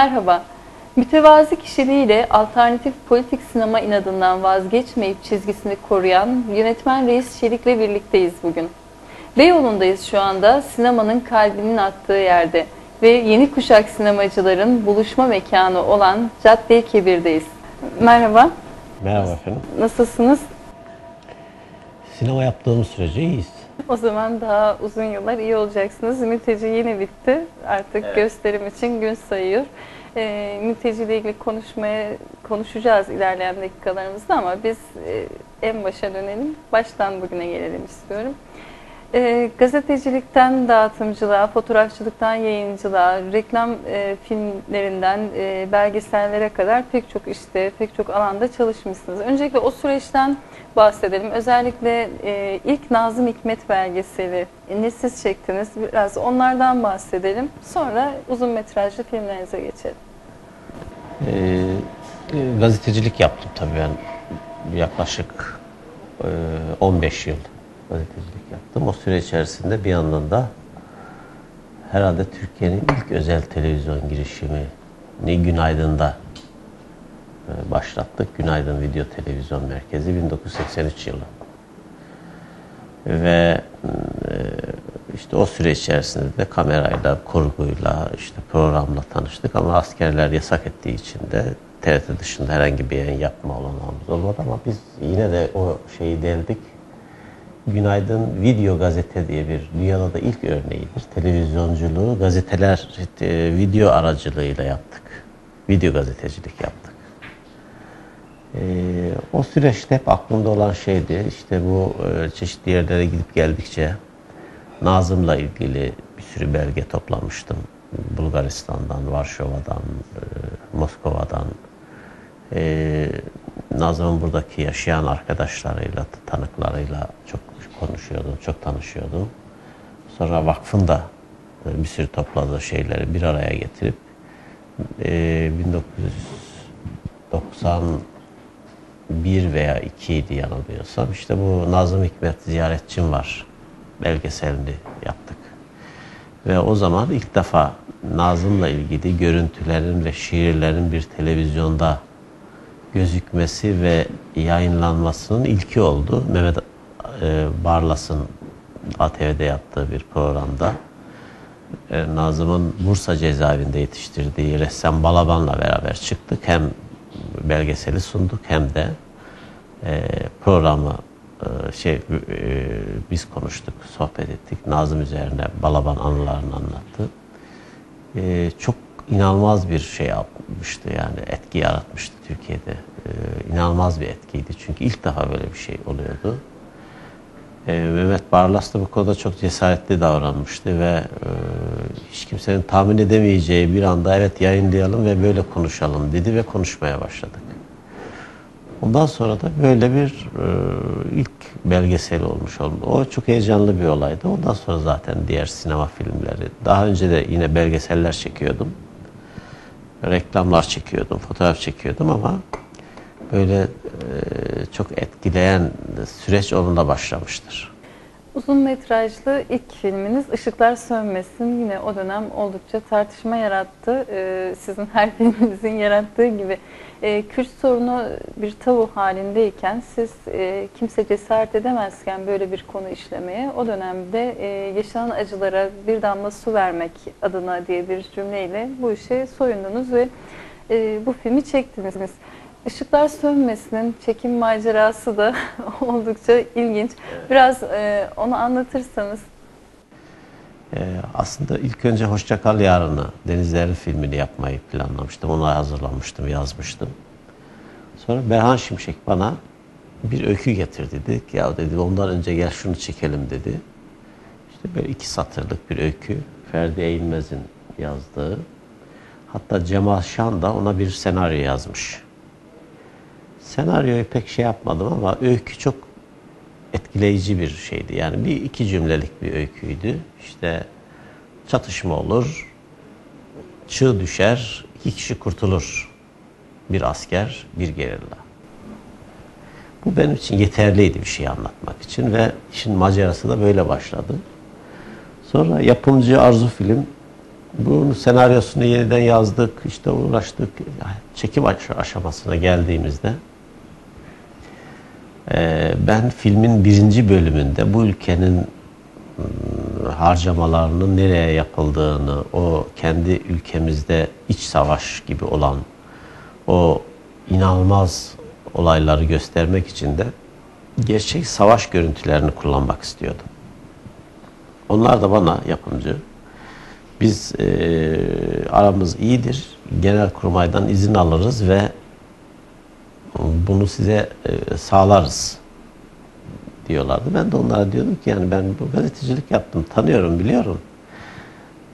Merhaba. Mütevazi kişiliğiyle alternatif politik sinema inadından vazgeçmeyip çizgisini koruyan yönetmen Reis Çelik'le birlikteyiz bugün. Beyoğlu'ndayız şu anda sinemanın kalbinin attığı yerde ve yeni kuşak sinemacıların buluşma mekanı olan Cadde-i Kebir'deyiz. Merhaba, Merhaba efendim. nasılsınız? Sinema yaptığımız sürece iyiyiz. O zaman daha uzun yıllar iyi olacaksınız. Mülteci yeni bitti. Artık gösterim için gün sayıyor. E, mülteci ile ilgili konuşmaya konuşacağız ilerleyen dakikalarımızda ama biz e, en başa dönelim. Baştan bugüne gelelim istiyorum. E, gazetecilikten dağıtımcılığa, fotoğrafçılıktan yayıncılığa, reklam e, filmlerinden e, belgesellere kadar pek çok işte, pek çok alanda çalışmışsınız. Öncelikle o süreçten bahsedelim. Özellikle e, ilk Nazım Hikmet belgeseli e, ne siz çektiniz? Biraz onlardan bahsedelim. Sonra uzun metrajlı filmlerinize geçelim. Ee, e, gazetecilik yaptım tabii ben yaklaşık e, 15 yıl gazetecilik yaptım. O süre içerisinde bir yandan da herhalde Türkiye'nin ilk özel televizyon girişimi ni Günaydın'da e, başlattık. Günaydın Video Televizyon Merkezi 1983 yılı. Ve e, işte o süre içerisinde de kamerayla, kurguyla, işte programla tanıştık ama askerler yasak ettiği için de TRT dışında herhangi bir yayın yapma olanağımız olmadı ama biz yine de o şeyi deldik. Günaydın Video Gazete diye bir dünyada da ilk örneğidir. Televizyonculuğu gazeteler e, video aracılığıyla yaptık. Video gazetecilik yaptık. Ee, o süreçte hep aklımda olan şeydi. İşte bu e, çeşitli yerlere gidip geldikçe Nazım'la ilgili bir sürü belge toplamıştım. Bulgaristan'dan, Varşova'dan, e, Moskova'dan. E, Nazım'ın buradaki yaşayan arkadaşlarıyla, tanıklarıyla çok konuşuyordum, çok tanışıyordum. Sonra vakfın da e, bir sürü topladığı şeyleri bir araya getirip e, 1991 veya 2 idi yanılmıyorsam işte bu Nazım Hikmet ziyaretçim var belgeselini yaptık. Ve o zaman ilk defa Nazım'la ilgili görüntülerin ve şiirlerin bir televizyonda gözükmesi ve yayınlanmasının ilki oldu. Mehmet e, Barlas'ın ATV'de yaptığı bir programda e, Nazım'ın Bursa cezaevinde yetiştirdiği ressam Balaban'la beraber çıktık. Hem belgeseli sunduk hem de e, programı şey biz konuştuk, sohbet ettik. Nazım üzerine Balaban anılarını anlattı. Çok inanılmaz bir şey yapmıştı yani etki yaratmıştı Türkiye'de. E, inanılmaz bir etkiydi çünkü ilk defa böyle bir şey oluyordu. E, Mehmet Barlas da bu konuda çok cesaretli davranmıştı ve e, hiç kimsenin tahmin edemeyeceği bir anda evet yayınlayalım ve böyle konuşalım dedi ve konuşmaya başladık. Ondan sonra da böyle bir e, ilk belgesel olmuş oldu. O çok heyecanlı bir olaydı. Ondan sonra zaten diğer sinema filmleri. Daha önce de yine belgeseller çekiyordum. Reklamlar çekiyordum, fotoğraf çekiyordum ama böyle e, çok etkileyen süreç onunla başlamıştır. Uzun metrajlı ilk filminiz Işıklar Sönmesin yine o dönem oldukça tartışma yarattı. Ee, sizin her filminizin yarattığı gibi. Ee, Kürt sorunu bir tabu halindeyken siz e, kimse cesaret edemezken böyle bir konu işlemeye o dönemde e, yaşanan acılara bir damla su vermek adına diye bir cümleyle bu işe soyundunuz ve e, bu filmi çektiniz. Işıklar Sönmesi'nin çekim macerası da oldukça ilginç. Biraz e, onu anlatırsanız. Ee, aslında ilk önce Hoşça Kal Yarın'ı, Denizlerin filmini yapmayı planlamıştım. Ona hazırlanmıştım, yazmıştım. Sonra Berhan Şimşek bana bir öykü getirdi. Dedik ya dedi ondan önce gel şunu çekelim dedi. İşte böyle iki satırlık bir öykü. Ferdi Eğilmez'in yazdığı. Hatta Cemal Şan da ona bir senaryo yazmış. Senaryoyu pek şey yapmadım ama öykü çok etkileyici bir şeydi. Yani bir iki cümlelik bir öyküydü. İşte çatışma olur, çığ düşer, iki kişi kurtulur. Bir asker, bir gerilla. Bu benim için yeterliydi bir şey anlatmak için ve işin macerası da böyle başladı. Sonra yapımcı Arzu Film Bunun senaryosunu yeniden yazdık, işte uğraştık. Çekim aş- aşamasına geldiğimizde ben filmin birinci bölümünde bu ülkenin ım, harcamalarının nereye yapıldığını, o kendi ülkemizde iç savaş gibi olan o inanılmaz olayları göstermek için de gerçek savaş görüntülerini kullanmak istiyordum. Onlar da bana yapımcı. Biz e, aramız iyidir. Genel kurmaydan izin alırız ve bunu size e, sağlarız diyorlardı. Ben de onlara diyordum ki yani ben bu gazetecilik yaptım, tanıyorum, biliyorum.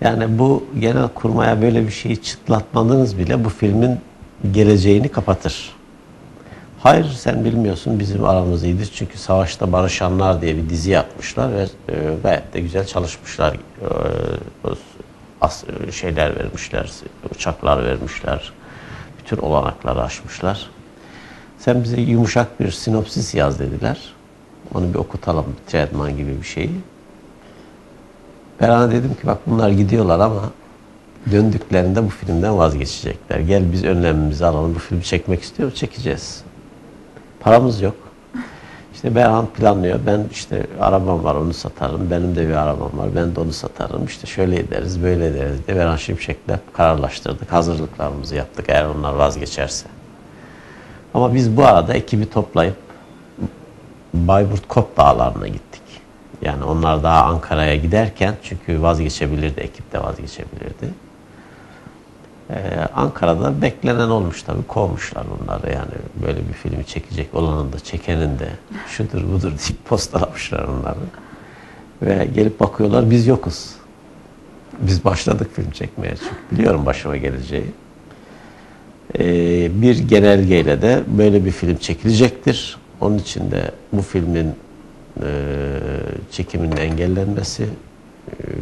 Yani bu genel kurmaya böyle bir şeyi çıtlatmanız bile bu filmin geleceğini kapatır. Hayır sen bilmiyorsun bizim aramız iyidir. Çünkü Savaşta Barışanlar diye bir dizi yapmışlar ve e, gayet de güzel çalışmışlar. E, as, şeyler vermişler, uçaklar vermişler. Bütün olanakları aşmışlar. Sen bize yumuşak bir sinopsis yaz dediler. Onu bir okutalım, Tredman gibi bir şeyi. Ona dedim ki bak bunlar gidiyorlar ama döndüklerinde bu filmden vazgeçecekler. Gel biz önlemimizi alalım, bu filmi çekmek istiyoruz, çekeceğiz. Paramız yok. İşte Berhan planlıyor. Ben işte arabam var onu satarım. Benim de bir arabam var. Ben de onu satarım. İşte şöyle ederiz, böyle ederiz diye Berhan Şimşek'le kararlaştırdık. Hazırlıklarımızı yaptık eğer onlar vazgeçerse. Ama biz bu arada ekibi toplayıp Bayburt Kop Dağları'na gittik. Yani onlar daha Ankara'ya giderken çünkü vazgeçebilirdi, ekip de vazgeçebilirdi. Ee, Ankara'da beklenen olmuş tabii kovmuşlar bunları yani böyle bir filmi çekecek olanın da çekenin de şudur budur deyip postalamışlar onları. Ve gelip bakıyorlar biz yokuz. Biz başladık film çekmeye çünkü biliyorum başıma geleceği. Ee, bir genelgeyle de böyle bir film çekilecektir. Onun için de bu filmin e, çekiminin engellenmesi e,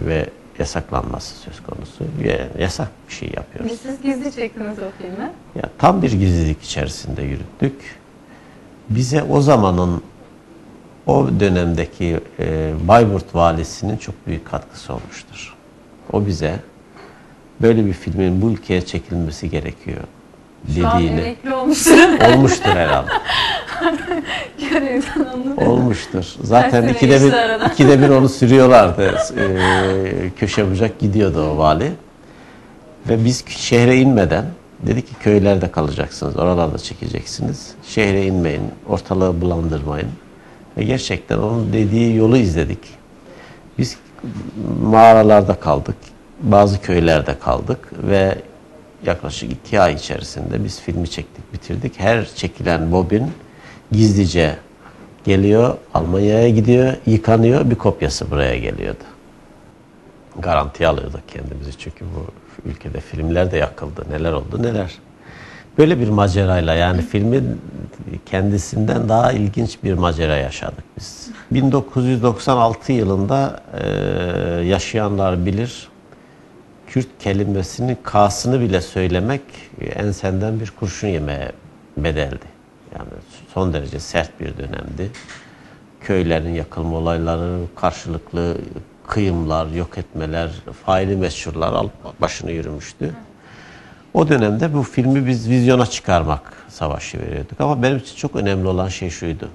ve yasaklanması söz konusu. Yani yasak bir şey yapıyoruz. Siz gizli çektiniz o filmi. Ya tam bir gizlilik içerisinde yürüttük. Bize o zamanın o dönemdeki e, Bayburt valisinin çok büyük katkısı olmuştur. O bize böyle bir filmin bu ülkeye çekilmesi gerekiyor Dediğini emekli olmuştur. olmuştur herhalde. Görevden. Olmuştur. Zaten sene ikide bir, aradan. ikide bir onu sürüyorlardı. Ee, köşe bucak gidiyordu o vali. Ve biz şehre inmeden dedi ki köylerde kalacaksınız, oralarda çekeceksiniz. Şehre inmeyin, ortalığı bulandırmayın. Ve gerçekten onun dediği yolu izledik. Biz mağaralarda kaldık, bazı köylerde kaldık ve yaklaşık iki ay içerisinde biz filmi çektik, bitirdik. Her çekilen bobin gizlice geliyor, Almanya'ya gidiyor, yıkanıyor, bir kopyası buraya geliyordu. Garanti alıyorduk kendimizi çünkü bu ülkede filmler de yakıldı, neler oldu neler. Böyle bir macerayla yani filmin kendisinden daha ilginç bir macera yaşadık biz. 1996 yılında e, yaşayanlar bilir, Kürt kelimesinin K'sını bile söylemek ensenden bir kurşun yemeye bedeldi. Yani son derece sert bir dönemdi. Köylerin yakılma olayları, karşılıklı kıyımlar, yok etmeler, faili meşhurlar alıp başını yürümüştü. O dönemde bu filmi biz vizyona çıkarmak savaşı veriyorduk. Ama benim için çok önemli olan şey şuydu.